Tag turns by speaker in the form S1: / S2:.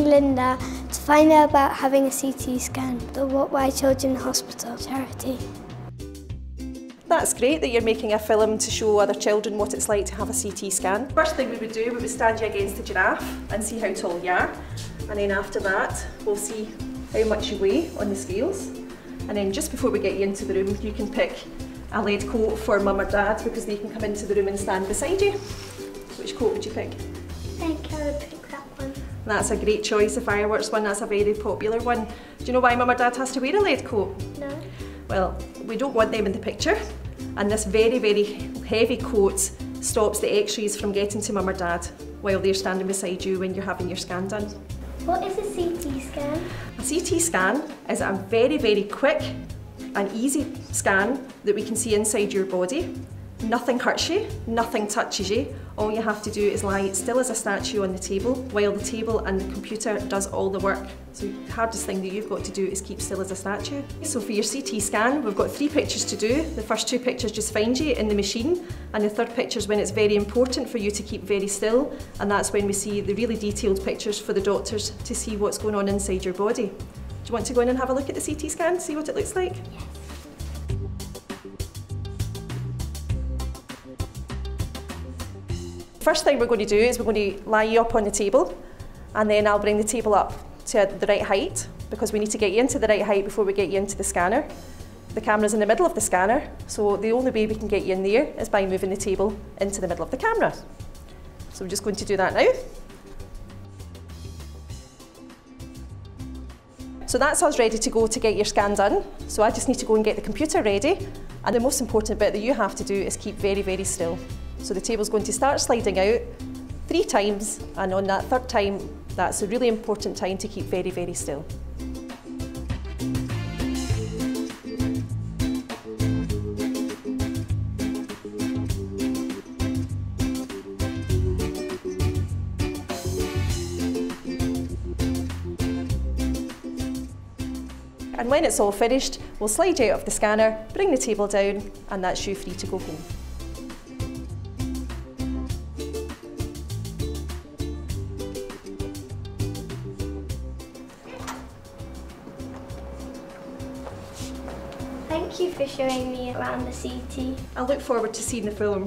S1: Linda to find out about having a CT scan, the What Why Children Hospital charity.
S2: That's great that you're making a film to show other children what it's like to have a CT scan. First thing we would do, we would stand you against a giraffe and see how tall you are. And then after that, we'll see how much you weigh on the scales. And then just before we get you into the room, you can pick a lead coat for mum or dad because they can come into the room and stand beside you. Which coat would you pick?
S1: I think I would pick that one.
S2: That's a great choice, the fireworks one, that's a very popular one. Do you know why mum or dad has to wear a lead coat?
S1: No.
S2: Well, we don't want them in the picture and this very, very heavy coat stops the x-rays from getting to mum or dad while they're standing beside you when you're having your scan done.
S1: What is a CT scan?
S2: A CT scan is a very, very quick and easy scan that we can see inside your body. Nothing hurts you, nothing touches you. All you have to do is lie still as a statue on the table while the table and the computer does all the work. So the hardest thing that you've got to do is keep still as a statue. So for your CT scan, we've got three pictures to do. The first two pictures just find you in the machine and the third picture is when it's very important for you to keep very still and that's when we see the really detailed pictures for the doctors to see what's going on inside your body. Do you want to go in and have a look at the CT scan, see what it looks like?
S1: Yes.
S2: First thing we're going to do is we're going to lie you up on the table and then I'll bring the table up to the right height because we need to get you into the right height before we get you into the scanner. The camera's in the middle of the scanner, so the only way we can get you in there is by moving the table into the middle of the camera. So we're just going to do that now. So that's us ready to go to get your scan done. So I just need to go and get the computer ready. And the most important bit that you have to do is keep very, very still. So the table's going to start sliding out three times and on that third time, that's a really important time to keep very, very still. And when it's all finished, we'll slide you out of the scanner, bring the table down, and that's you free to go home.
S1: Thank you for showing me around the CT.
S2: I look forward to seeing the film.